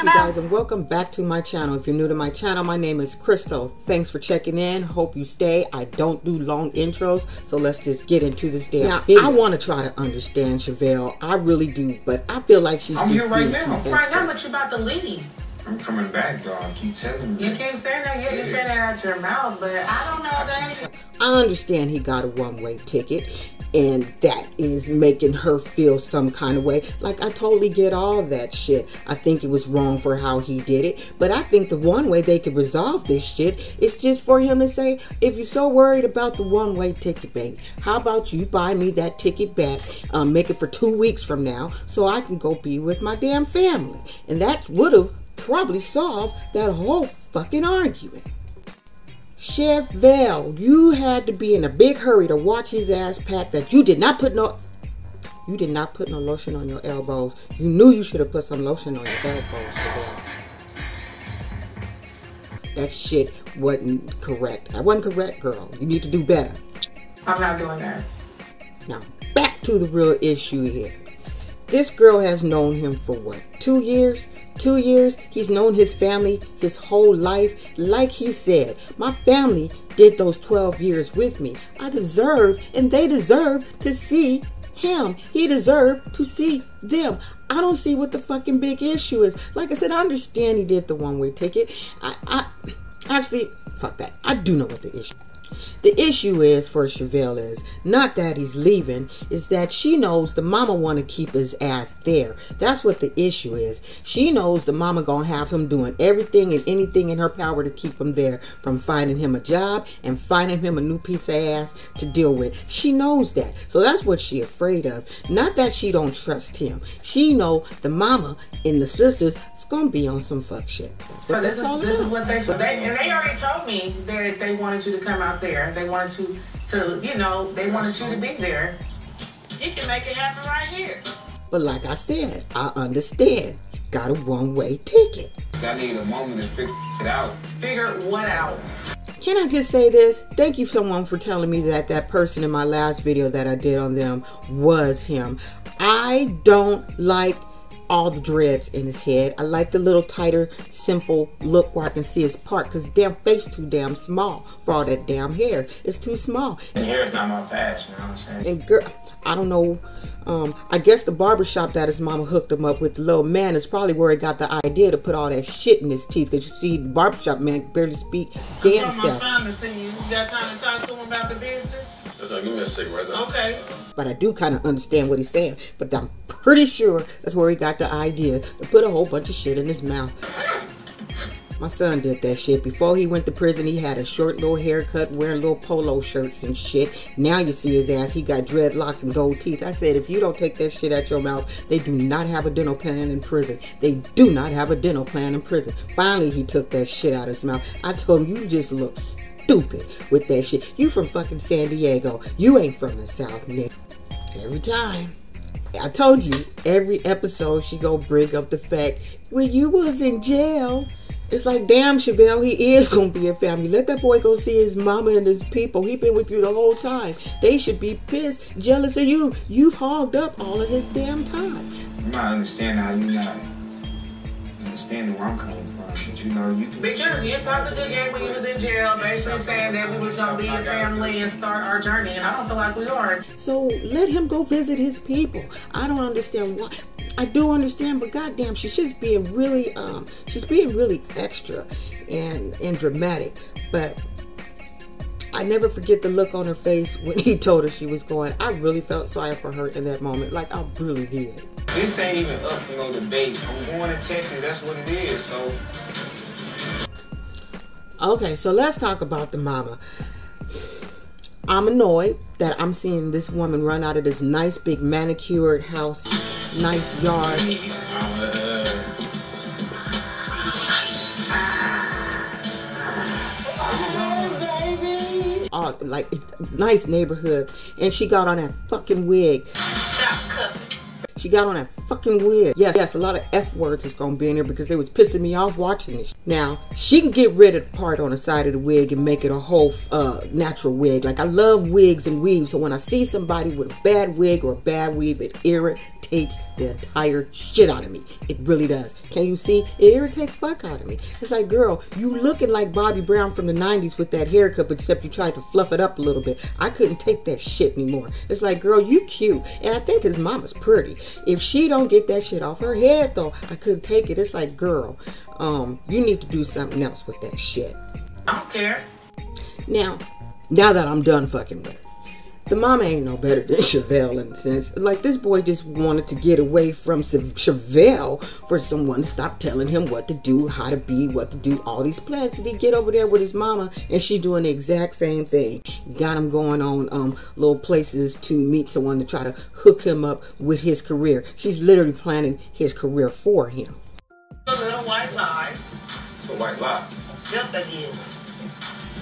up, you guys, and welcome back to my channel. If you're new to my channel, my name is Crystal. Thanks for checking in. Hope you stay. I don't do long intros, so let's just get into this damn now, video. I want to try to understand Chevelle. I really do, but I feel like she's I'm just here right being now. too Right extra. now, but you about to leave. I'm coming back, dog. Keep telling me. You keep saying that, yeah, you say that out your mouth, but I don't know that. I understand he got a one-way ticket and that is making her feel some kind of way. Like I totally get all that shit. I think it was wrong for how he did it, but I think the one way they could resolve this shit is just for him to say, if you're so worried about the one-way ticket, baby, how about you buy me that ticket back, um, make it for two weeks from now, so I can go be with my damn family, and that would have probably solved that whole fucking argument. Chevelle, you had to be in a big hurry to watch his ass pack that you did not put no you did not put no lotion on your elbows. You knew you should have put some lotion on your elbows, Chevelle. That shit wasn't correct. I wasn't correct, girl. You need to do better. I'm not doing that. Now, back to the real issue here. This girl has known him for what? Two years? Two years? He's known his family his whole life. Like he said, my family did those 12 years with me. I deserve, and they deserve to see him. He deserved to see them. I don't see what the fucking big issue is. Like I said, I understand he did the one-way ticket. I, I actually, fuck that. I do know what the issue the issue is for Chevelle is not that he's leaving, is that she knows the mama want to keep his ass there. That's what the issue is. She knows the mama gonna have him doing everything and anything in her power to keep him there, from finding him a job and finding him a new piece of ass to deal with. She knows that, so that's what she afraid of. Not that she don't trust him. She know the mama and the sisters is gonna be on some fuck shit. So this is this is what they so they and they already told me that they wanted you to come out there. They wanted you to you know they wanted you to be there. You can make it happen right here. But like I said, I understand. Got a one-way ticket. I need a moment to figure it out. Figure what out? Can I just say this? Thank you, someone, for telling me that that person in my last video that I did on them was him. I don't like all the dreads in his head. I like the little tighter, simple look where I can see his part because damn face too damn small for all that damn hair. It's too small. And hair's not my patch, you know what I'm saying? And girl, I don't know. Um, I guess the barbershop that his mama hooked him up with, the little man, is probably where he got the idea to put all that shit in his teeth. Cause you see, the barbershop man can barely speak his damn I want my son to see you. You got time to talk to him about the business? That's like, give me a cigarette though. Okay. But I do kind of understand what he's saying. But I'm pretty sure that's where he got the idea to put a whole bunch of shit in his mouth. My son did that shit. Before he went to prison, he had a short little haircut, wearing little polo shirts and shit. Now you see his ass, he got dreadlocks and gold teeth. I said, if you don't take that shit out your mouth, they do not have a dental plan in prison. They do not have a dental plan in prison. Finally, he took that shit out of his mouth. I told him, you just look stupid with that shit. You from fucking San Diego. You ain't from the South, nigga. Every time. I told you, every episode she go bring up the fact when you was in jail. It's like, damn, Chevelle, he is gonna be a family. Let that boy go see his mama and his people. He been with you the whole time. They should be pissed, jealous of you. You've hogged up all of his damn time. You might understand how you not understanding where I'm coming from. But you know, you can Because you talked a good game when you was in jail, basically saying that we was gonna be a family and start our journey, and I don't feel like we are. So let him go visit his people. I don't understand why. I do understand, but goddamn, she's just being really, um, she's being really extra and and dramatic. But I never forget the look on her face when he told her she was going. I really felt sorry for her in that moment. Like I really did. This ain't even up for no debate. I'm going to Texas. That's what it is. So Okay, so let's talk about the mama. I'm annoyed that I'm seeing this woman run out of this nice big manicured house, nice yard. Like nice neighborhood, and she got on that fucking wig. Stop cussing. She got on that fucking wig. Yes, yes, a lot of F words is gonna be in there because it was pissing me off watching this. Now, she can get rid of the part on the side of the wig and make it a whole uh, natural wig. Like, I love wigs and weaves, so when I see somebody with a bad wig or a bad weave, it irritates the entire shit out of me. It really does. Can you see? It irritates fuck out of me. It's like, girl, you looking like Bobby Brown from the 90s with that haircut, except you tried to fluff it up a little bit. I couldn't take that shit anymore. It's like, girl, you cute. And I think his mama's pretty. If she don't get that shit off her head, though, I couldn't take it. It's like, girl, um, you need to do something else with that shit. I don't care. Now, now that I'm done fucking with her, the mama ain't no better than Chevelle in a sense. Like this boy just wanted to get away from Chevelle for someone to stop telling him what to do, how to be, what to do, all these plans. And he get over there with his mama, and she doing the exact same thing. Got him going on um, little places to meet someone to try to hook him up with his career. She's literally planning his career for him. A little white lie. A white lie. Just a deal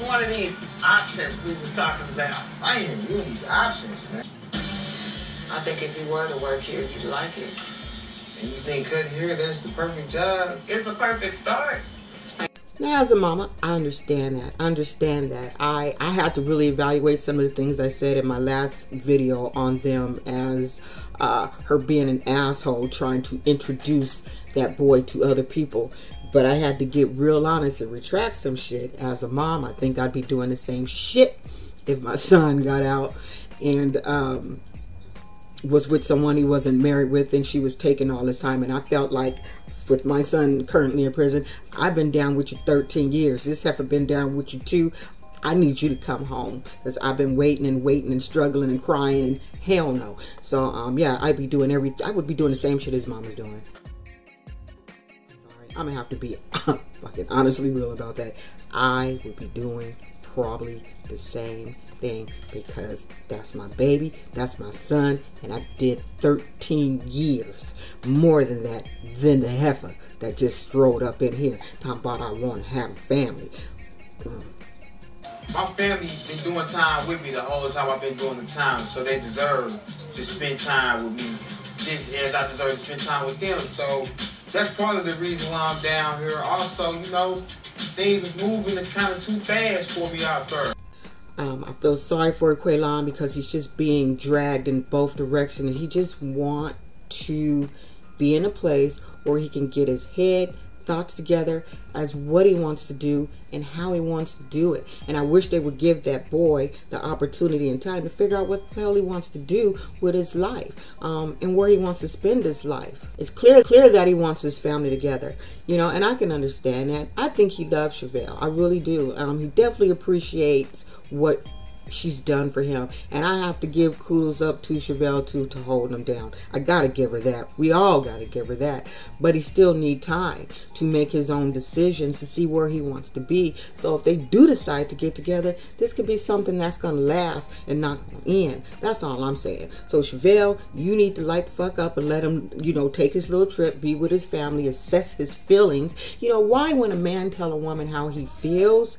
one of these options we was talking about. I ain't doing these options, man. I think if you were to work here, you'd like it. And you think cutting here, that's the perfect job? It's a perfect start. Now, as a mama, I understand that. I understand that. I, I had to really evaluate some of the things I said in my last video on them as uh, her being an asshole trying to introduce that boy to other people. But I had to get real honest and retract some shit. As a mom, I think I'd be doing the same shit if my son got out and um, was with someone he wasn't married with and she was taking all his time. And I felt like with my son currently in prison, I've been down with you 13 years. This heifer been down with you too. I need you to come home because I've been waiting and waiting and struggling and crying and hell no. So um, yeah, I'd be doing every. I would be doing the same shit his mom is doing. I'm gonna have to be fucking honestly real about that. I would be doing probably the same thing because that's my baby, that's my son, and I did 13 years more than that than the heifer that just strode up in here talking about I want to have a family. Mm. My family been doing time with me the whole time I've been doing the time, so they deserve to spend time with me just as I deserve to spend time with them. So that's part of the reason why I'm down here. Also, you know, things was moving kind of too fast for me out there. Um, I feel sorry for Quaylon because he's just being dragged in both directions. He just want to be in a place where he can get his head thoughts together as what he wants to do and how he wants to do it. And I wish they would give that boy the opportunity and time to figure out what the hell he wants to do with his life um, and where he wants to spend his life. It's clear, clear that he wants his family together, you know, and I can understand that. I think he loves Chevelle. I really do. Um, he definitely appreciates what she's done for him. And I have to give kudos up to Chevelle too to hold him down. I gotta give her that. We all gotta give her that. But he still need time to make his own decisions to see where he wants to be. So if they do decide to get together, this could be something that's gonna last and not end. That's all I'm saying. So Chevelle, you need to light the fuck up and let him, you know, take his little trip, be with his family, assess his feelings. You know, why when a man tell a woman how he feels,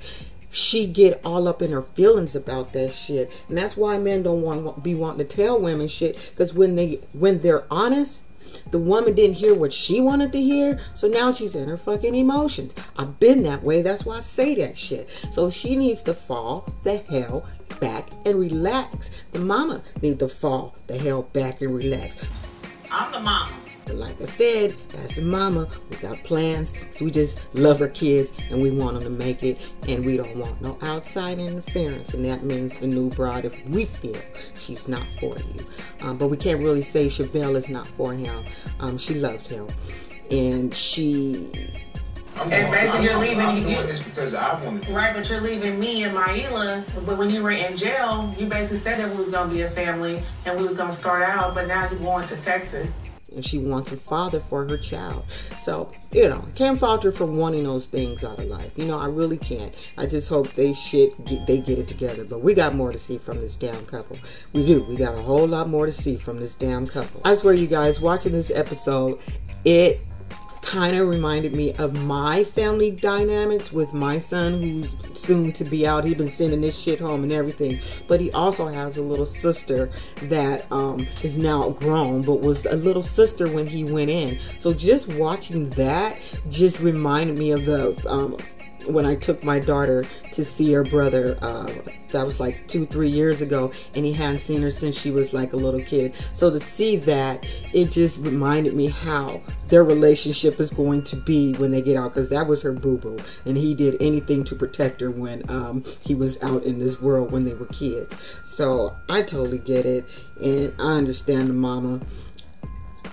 she get all up in her feelings about that shit. And that's why men don't want be wanting to tell women shit. Because when they when they're honest the woman didn't hear what she wanted to hear. So now she's in her fucking emotions. I've been that way. That's why i say that shit. So she needs to fall the hell back and relax. The mama needs to fall the hell back and relax. I'm the mama like I said, as a mama, we got plans. So we just love our kids and we want them to make it. And we don't want no outside interference. And that means the new bride, if we feel she's not for you. Um, but we can't really say Chevelle is not for him. Um, she loves him. And she I'm and basically, you're leaving. I'm doing this because I want to. Right, but you're leaving me and Maila. But when you were in jail, you basically said that we was gonna be a family and we was gonna start out. But now you're going to Texas and she wants a father for her child. So, you know, can't fault her for wanting those things out of life. You know, I really can't. I just hope they shit get, they get it together. But we got more to see from this damn couple. We do. We got a whole lot more to see from this damn couple. I swear, you guys, watching this episode, it kind of reminded me of my family dynamics with my son who's soon to be out. He's been sending this shit home and everything. But he also has a little sister that um, is now grown, but was a little sister when he went in. So just watching that just reminded me of the um, when I took my daughter to see her brother. Uh, that was like two, three years ago, and he hadn't seen her since she was like a little kid. So to see that, it just reminded me how their relationship is going to be when they get out, because that was her boo boo, and he did anything to protect her when um, he was out in this world when they were kids. So I totally get it, and I understand the mama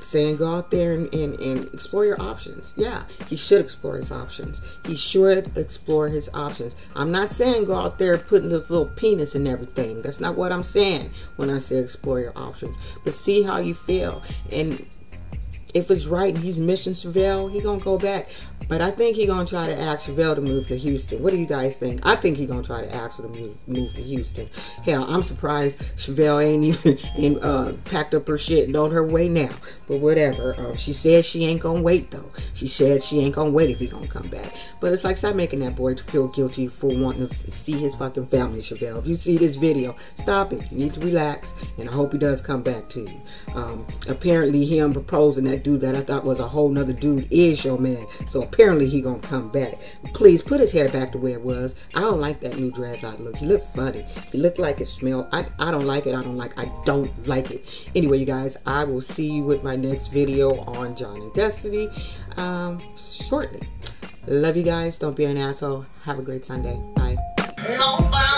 saying go out there and, and, and explore your options. Yeah, he should explore his options. He should explore his options. I'm not saying go out there putting this little penis and everything. That's not what I'm saying when I say explore your options. But see how you feel. And if it's right and he's missing Chevelle, he gonna go back. But I think he gonna try to ask Chevelle to move to Houston. What do you guys think? I think he gonna try to ask her to move, move to Houston. Hell, I'm surprised Chevelle ain't even ain't, uh, packed up her shit and on her way now. But whatever. Uh, she said she ain't gonna wait though. She said she ain't gonna wait if he gonna come back. But it's like stop making that boy feel guilty for wanting to see his fucking family, Chevelle. If you see this video, stop it. You need to relax, and I hope he does come back to you. Um, apparently, him proposing that dude that I thought was a whole nother dude is your man. So apparently he gonna come back. Please put his hair back the way it was. I don't like that new dreadlock look. He looked funny. He looked like it smelled. I, I don't like it. I don't like I don't like it. Anyway, you guys, I will see you with my next video on John and Destiny um, shortly. Love you guys. Don't be an asshole. Have a great Sunday. Bye. Nobody.